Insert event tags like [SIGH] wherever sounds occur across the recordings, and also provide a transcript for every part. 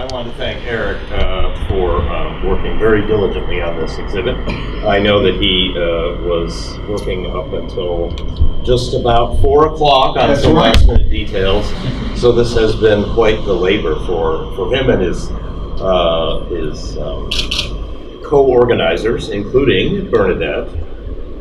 I want to thank Eric uh, for um, working very diligently on this exhibit. I know that he uh, was working up until just about four o'clock on That's some right. last minute details. So this has been quite the labor for, for him and his, uh, his um, co-organizers, including Bernadette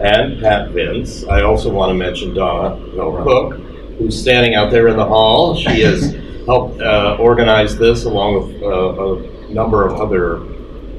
and Pat Vince. I also want to mention Donna Cook, who's standing out there in the hall. She has helped uh, organize this along with uh, a number of other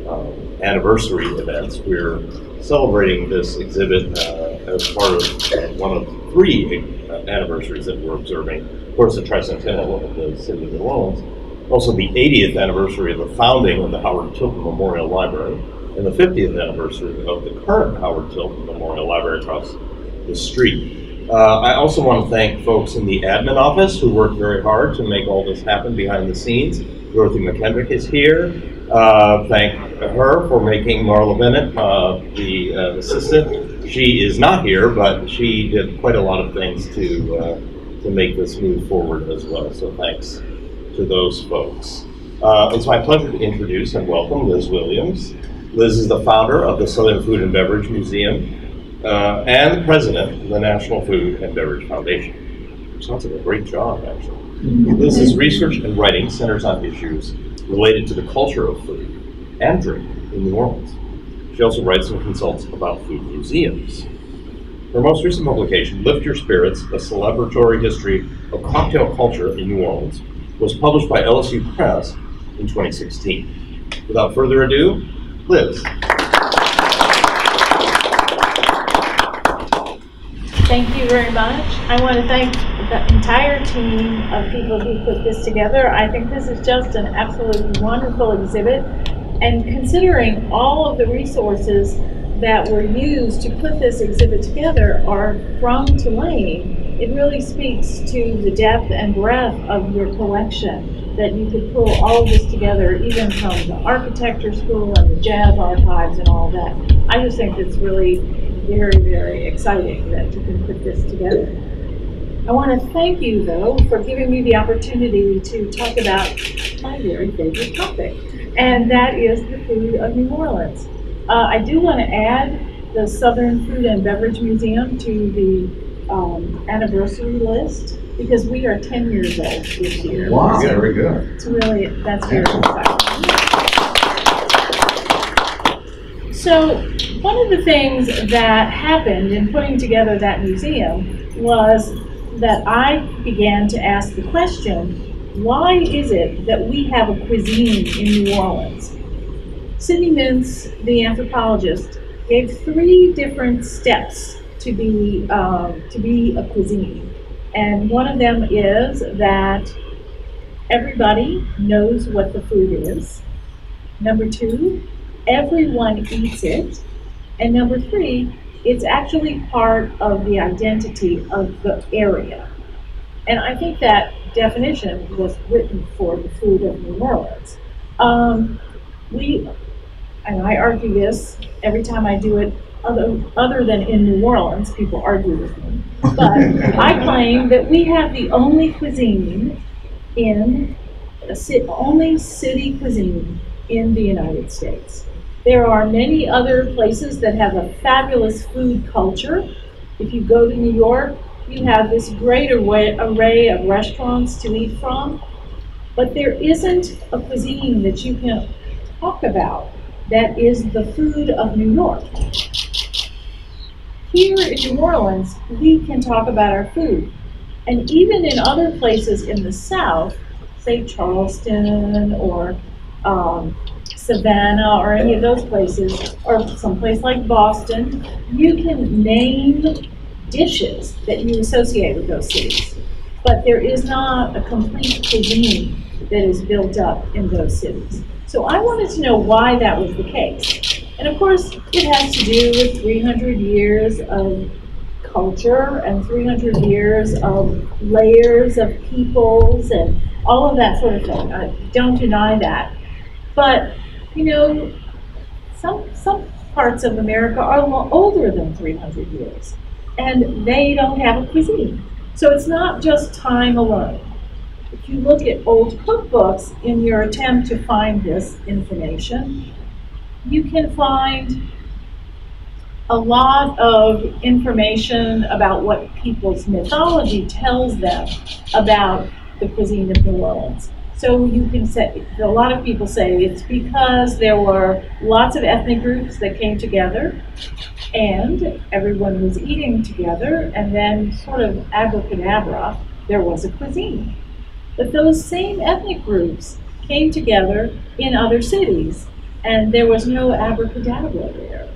um, anniversary events. We're celebrating this exhibit uh, as part of one of three uh, anniversaries that we're observing. Of course, the tricentennial of the city of New Orleans, also the 80th anniversary of the founding of the Howard Tilton Memorial Library, and the 50th anniversary of the current Howard Tilton Memorial Library across the street. Uh, I also want to thank folks in the admin office who worked very hard to make all this happen behind the scenes. Dorothy McKendrick is here. Uh, thank her for making Marla Bennett uh, the uh, assistant. She is not here, but she did quite a lot of things to uh, to make this move forward as well. So thanks to those folks. Uh, it's my pleasure to introduce and welcome Liz Williams. Liz is the founder of the Southern Food and Beverage Museum uh, and the president of the National Food and Beverage Foundation. Sounds like a great job, actually. Liz's research and writing centers on issues related to the culture of food and drink in New Orleans. She also writes and consults about food museums. Her most recent publication, Lift Your Spirits, A Celebratory History of Cocktail Culture in New Orleans, was published by LSU Press in 2016. Without further ado, Liz. Thank you very much. I want to thank the entire team of people who put this together. I think this is just an absolutely wonderful exhibit. And considering all of the resources that were used to put this exhibit together are from Tulane, it really speaks to the depth and breadth of your collection that you could pull all of this together, even from the architecture school and the jazz archives and all that. I just think it's really very, very exciting that you can put this together. I want to thank you, though, for giving me the opportunity to talk about my very favorite topic, and that is the food of New Orleans. Uh, I do want to add the Southern Food and Beverage Museum to the um, anniversary list because we are 10 years old this year. Wow, So very good. it's really, that's very exciting. So, one of the things that happened in putting together that museum was that I began to ask the question, why is it that we have a cuisine in New Orleans? Sidney Mintz, the anthropologist, gave three different steps to be, um, to be a cuisine. And one of them is that everybody knows what the food is. Number two, everyone eats it. And number three, it's actually part of the identity of the area. And I think that definition was written for the food of New Orleans. Um, we, and I argue this every time I do it, other, other than in New Orleans, people argue with me. But [LAUGHS] I claim that we have the only cuisine in, only city cuisine in the United States. There are many other places that have a fabulous food culture. If you go to New York, you have this great array, of restaurants to eat from, but there isn't a cuisine that you can talk about that is the food of New York. Here in New Orleans, we can talk about our food. And even in other places in the South, say Charleston or um, Savannah or any of those places, or someplace like Boston, you can name dishes that you associate with those cities. But there is not a complete cuisine that is built up in those cities. So I wanted to know why that was the case. And of course, it has to do with 300 years of culture and 300 years of layers of peoples and all of that sort of thing. I don't deny that. But, you know, some, some parts of America are older than 300 years, and they don't have a cuisine. So it's not just time alone. if you look at old cookbooks in your attempt to find this information, you can find a lot of information about what people's mythology tells them about the cuisine of New Orleans. So you can say, a lot of people say it's because there were lots of ethnic groups that came together and everyone was eating together, and then sort of abracadabra, there was a cuisine. But those same ethnic groups came together in other cities, and there was no abracadabra there.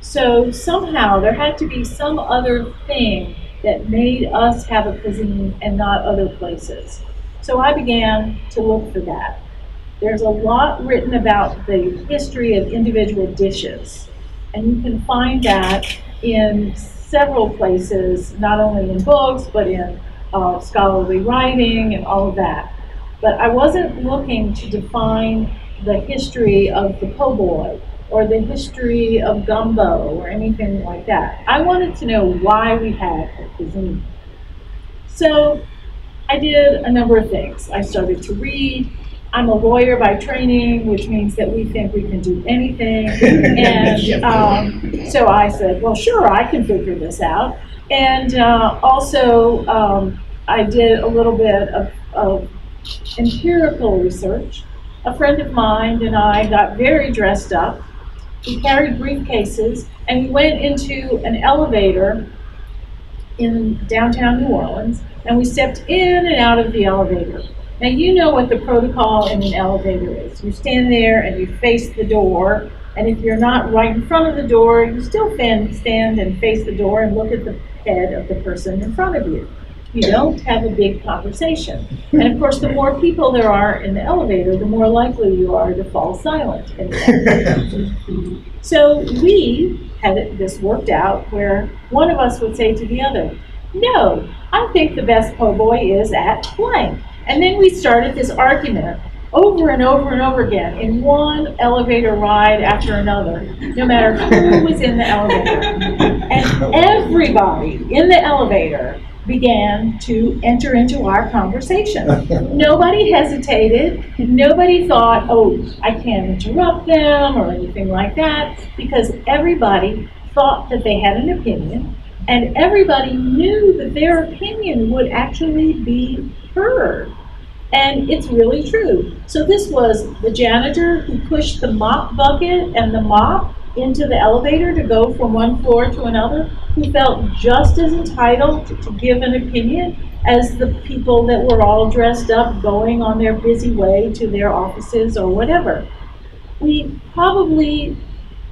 So somehow there had to be some other thing that made us have a cuisine and not other places. So I began to look for that. There's a lot written about the history of individual dishes, and you can find that in several places, not only in books, but in uh, scholarly writing and all of that. But I wasn't looking to define the history of the po' boy or the history of gumbo or anything like that. I wanted to know why we had a cuisine. So I did a number of things. I started to read. I'm a lawyer by training, which means that we think we can do anything. [LAUGHS] and um, so I said, well, sure, I can figure this out. And uh, also, um, I did a little bit of, of empirical research. A friend of mine and I got very dressed up we carried briefcases and we went into an elevator in downtown New Orleans and we stepped in and out of the elevator. Now, you know what the protocol in an elevator is. You stand there and you face the door, and if you're not right in front of the door, you still stand and face the door and look at the head of the person in front of you you don't have a big conversation. And of course, the more people there are in the elevator, the more likely you are to fall silent. [LAUGHS] so we had this worked out where one of us would say to the other, no, I think the best po' boy is at blank. And then we started this argument over and over and over again in one elevator ride after another, no matter who was in the elevator. [LAUGHS] And everybody in the elevator began to enter into our conversation. Nobody hesitated. Nobody thought, oh, I can't interrupt them or anything like that, because everybody thought that they had an opinion, and everybody knew that their opinion would actually be heard. And it's really true. So this was the janitor who pushed the mop bucket and the mop into the elevator to go from one floor to another who felt just as entitled to, give an opinion as the people that were all dressed up going on their busy way to their offices or whatever. We probably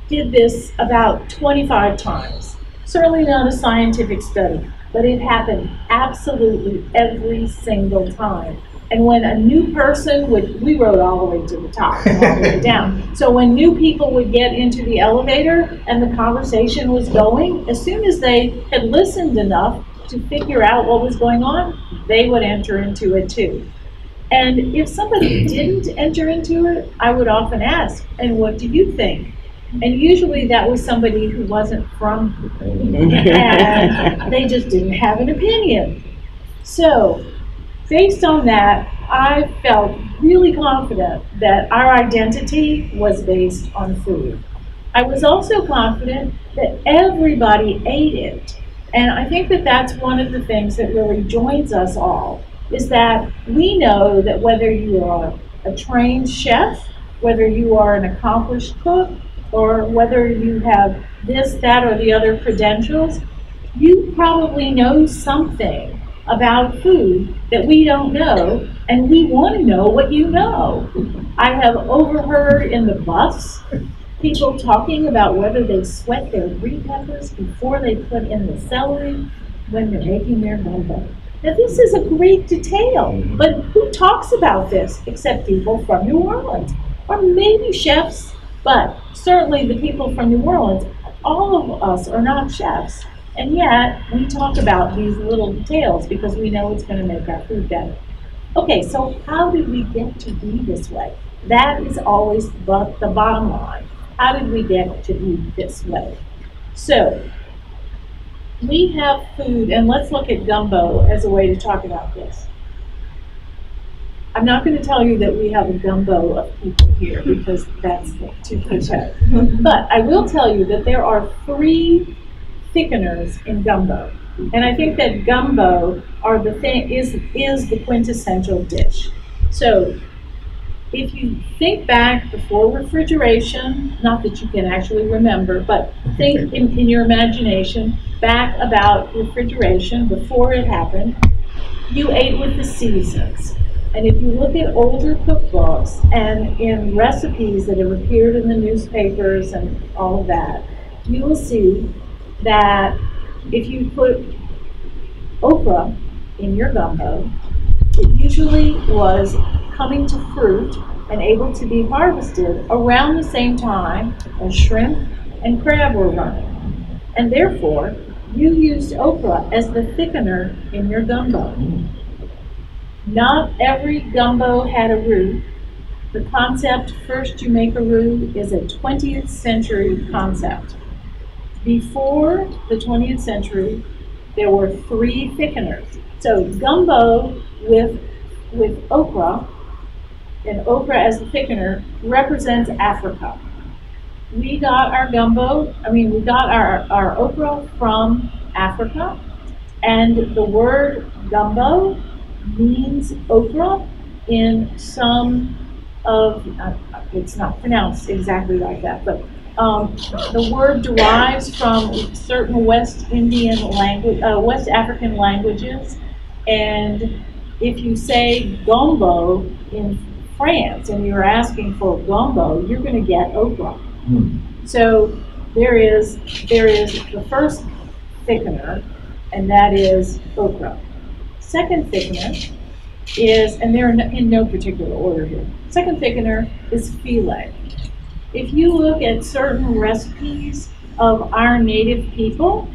did this about 25 times. Certainly not a scientific study, but it happened absolutely every single time. And when a new person would, we rode all the way to the top and all the way [LAUGHS] down. So when new people would get into the elevator and the conversation was going, as soon as they had listened enough to figure out what was going on, they would enter into it too. And if somebody [CLEARS THROAT] didn't enter into it, I would often ask, and what do you think? And usually that was somebody who wasn't from, [LAUGHS] and they just didn't have an opinion. So based on that, I felt really confident that our identity was based on food. I was also confident that everybody ate it. And I think that that's one of the things that really joins us all is that we know that whether you are a trained chef, whether you are an accomplished cook, or whether you have this, that, or the other credentials, you probably know something about food that we don't know, and we want to know what you know. I have overheard in the bus people talking about whether they sweat their green peppers before they put in the celery when they're making their gumbo. Now, this is a great detail, mm-hmm. but who talks about this except people from New Orleans? Or maybe chefs, but certainly the people from New Orleans. All of us are not chefs. And yet, we talk about these little details because we know it's going to make our food better. Okay, so how did we get to be this way? That is always the, the bottom line. How did we get to be this way? So, we have food, and let's look at gumbo as a way to talk about this. I'm not going to tell you that we have a gumbo of people here because that's too cliche. [LAUGHS] But I will tell you that there are three thickeners in gumbo. And I think that gumbo are the thing is is the quintessential dish. So if you think back before refrigeration, not that you can actually remember, but think in, in your imagination back about refrigeration before it happened, you ate with the seasons. And if you look at older cookbooks and in recipes that have appeared in the newspapers and all of that, you will see that if you put okra in your gumbo, it usually was coming to fruit and able to be harvested around the same time as shrimp and crab were running. And therefore, you used okra as the thickener in your gumbo. Not every gumbo had a roux. The concept, first you make a roux, is a 20th century concept. Before the 20th century, there were three thickeners. So gumbo with, with okra, and okra as the thickener, represents Africa. We got our gumbo, I mean, we got our, our okra from Africa, and the word gumbo means okra in some of, uh, it's not pronounced exactly like that, but um, the word derives from certain West Indian language, uh, West African languages, and if you say gombo in France and you're asking for gombo, you're going to get okra. So there is there is the first thickener, and that is okra. Second thickener is, and they're in- in no particular order here. Second thickener is filé. If you look at certain recipes of our native people,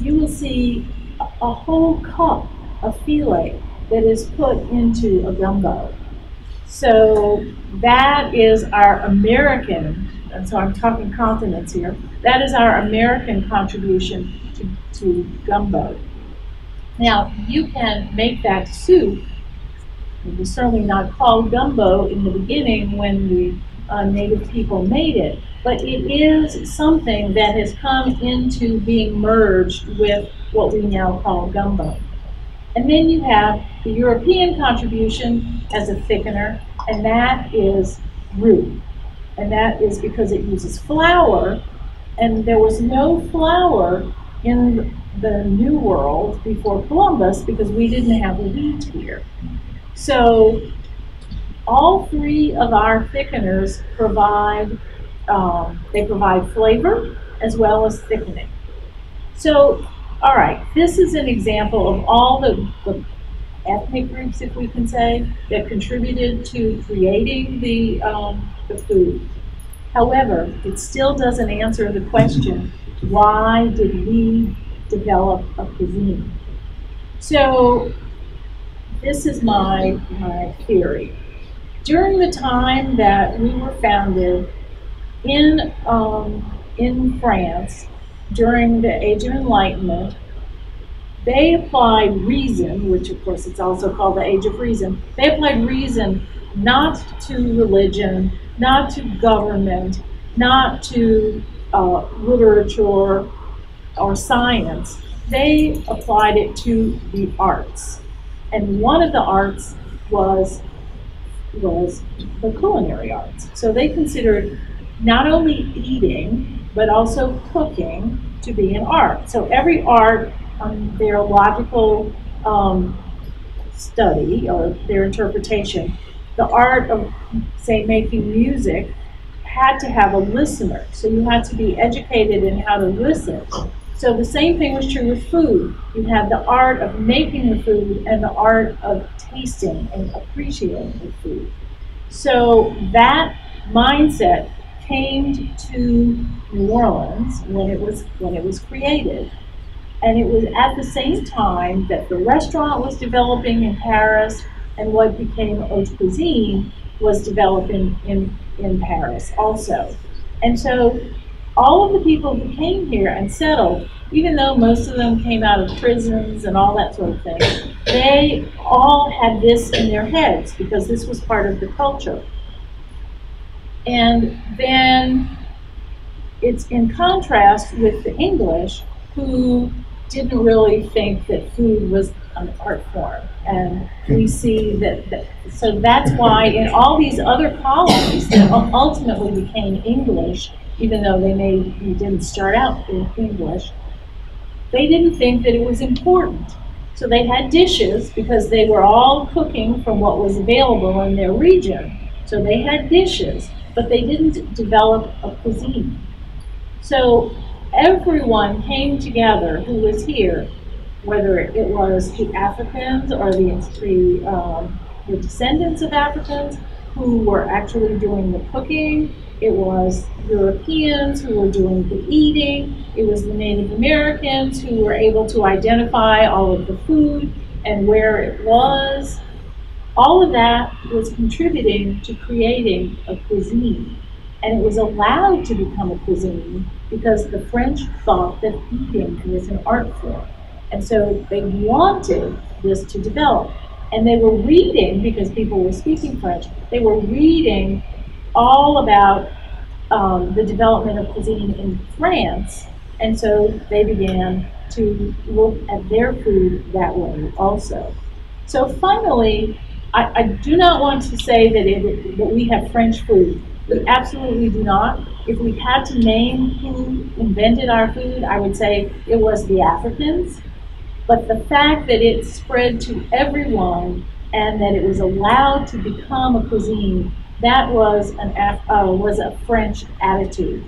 you will see a, whole cup of filé that is put into a gumbo. So that is our American, and so I'm talking continents here, that is our American contribution to, to gumbo. Now, you can make that soup. It was certainly not called gumbo in the beginning when the uh, native people made it, but it is something that has come into being merged with what we now call gumbo. And then you have the European contribution as a thickener, and that is roux. And that is because it uses flour, and there was no flour in the New World before Columbus because we didn't have the wheat here. So all three of our thickeners provide um, they provide flavor as well as thickening. So, all right, this is an example of all the, the ethnic groups, if we can say, that contributed to creating the um, the food. However, it still doesn't answer the question: Why did we develop a cuisine? So, this is my my theory during the time that we were founded in um, in France during the Age of Enlightenment, they applied reason, which of course it's also called the Age of Reason. They applied reason not to religion, not to government, not to uh, literature or science. They applied it to the arts, and one of the arts was was the culinary arts. So they considered not only eating, but also cooking to be an art. So every art, on their logical um, study or their interpretation, the art of, say, making music had to have a listener. So you had to be educated in how to listen. So the same thing was true with food. You have the art of making the food and the art of tasting and appreciating the food. So that mindset came to New Orleans when it was when it was created. And it was at the same time that the restaurant was developing in Paris and what became haute cuisine was developing in, in Paris also. And so all of the people who came here and settled, even though most of them came out of prisons and all that sort of thing, they all had this in their heads because this was part of the culture. And then it's in contrast with the English, who didn't really think that food was an art form. And we hmm. see that, that so that's why in all these other colonies that ultimately became English, even though they may didn't start out in English, they didn't think that it was important. So they had dishes because they were all cooking from what was available in their region. So they had dishes, but they didn't develop a cuisine. So everyone came together who was here, whether it was the Africans or the, the, um, the descendants of Africans who were actually doing the cooking. It was Europeans who were doing the eating. It was the Native Americans who were able to identify all of the food and where it was. All of that was contributing to creating a cuisine. And it was allowed to become a cuisine because the French thought that eating was an art form. And so they wanted this to develop. And they were reading, because people were speaking French, they were reading all about um, the development of cuisine in France. And so they began to look at their food that way also. So finally, I, I do not want to say that, it, that we have French food. We absolutely do not. If we had to name who invented our food, I would say it was the Africans. But the fact that it spread to everyone and that it was allowed to become a cuisine, that was an uh, was a French attitude.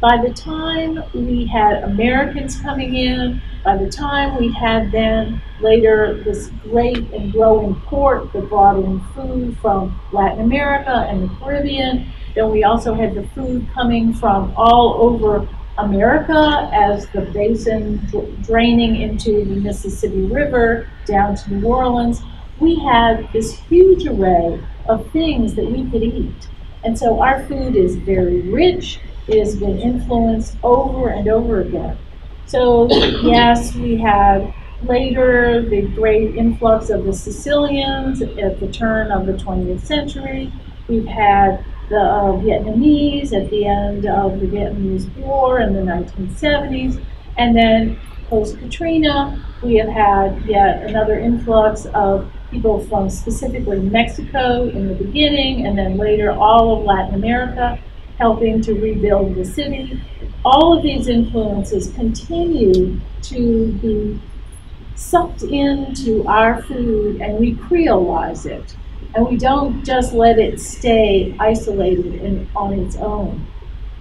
By the time we had Americans coming in, by the time we had then later this great and growing port that brought in food from Latin America and the Caribbean, then we also had the food coming from all over America as the basin draining into the Mississippi River down to New Orleans. We had this huge array of things that we could eat. And so our food is very rich it has been influenced over and over again. So, yes, we had later the great influx of the Sicilians at the turn of the 20th century. We've had the uh, Vietnamese at the end of the Vietnamese War in the 1970s. And then post Katrina, we have had yet another influx of people from specifically Mexico in the beginning, and then later all of Latin America helping to rebuild the city. All of these influences continue to be sucked into our food and we creolize it. And we don't just let it stay isolated and on its own.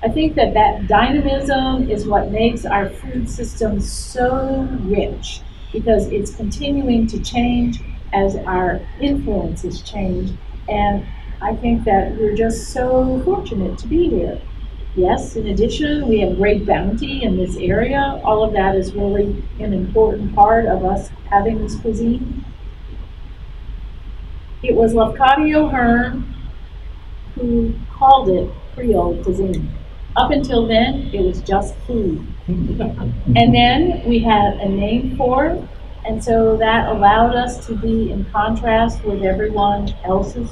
I think that that dynamism is what makes our food system so rich because it's continuing to change as our influences change. And I think that we're just so fortunate to be here. Yes, in addition, we have great bounty in this area. All of that is really an important part of us having this cuisine. It was Lafcadio Hearn who called it Creole cuisine. Up until then, it was just food. [LAUGHS] and then we had a name for it, and so that allowed us to be in contrast with everyone else's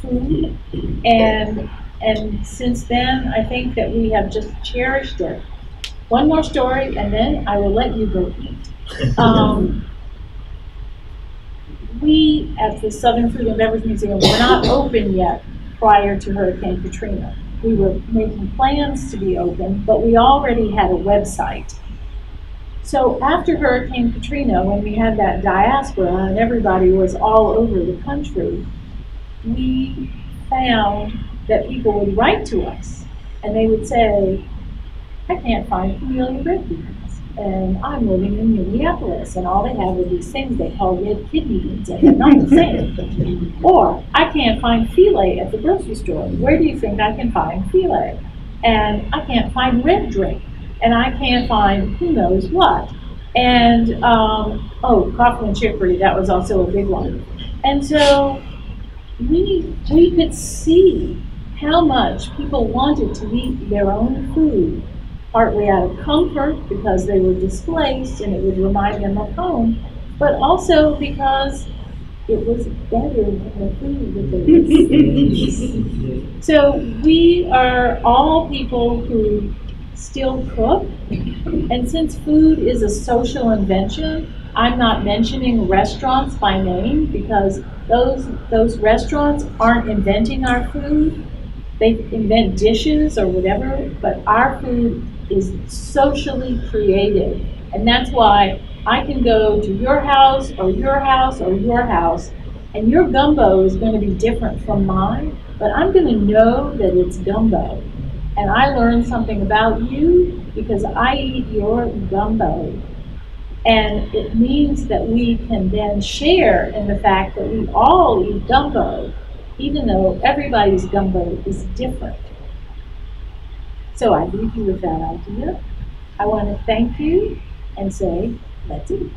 food. And and since then, I think that we have just cherished it. One more story, and then I will let you go eat. [LAUGHS] Um, we at the Southern Food and Beverage Museum were not open yet prior to Hurricane Katrina. We were making plans to be open, but we already had a website. So after Hurricane Katrina, when we had that diaspora and everybody was all over the country, we found that people would write to us and they would say, I can't find red beans. And I'm living in Minneapolis, and all they have are these things they call red kidney beans, they're not the same. [LAUGHS] or, I can't find filé at the grocery store. Where do you think I can find filé? And I can't find red drink, and I can't find who knows what. And, um, oh, coffee and chicory, that was also a big one. And so we, we could see how much people wanted to eat their own food, partly out of comfort because they were displaced and it would remind them of home, but also because it was better than the food that they [LAUGHS] so we are all people who still cook, and since food is a social invention, I'm not mentioning restaurants by name because those those restaurants aren't inventing our food. They invent dishes or whatever, but our food is socially created. And that's why I can go to your house or your house or your house, and your gumbo is going to be different from mine, but I'm going to know that it's gumbo. And I learned something about you because I eat your gumbo. And it means that we can then share in the fact that we all eat gumbo, even though everybody's gumbo is different. So I leave you with that idea. I want to thank you and say, let's eat.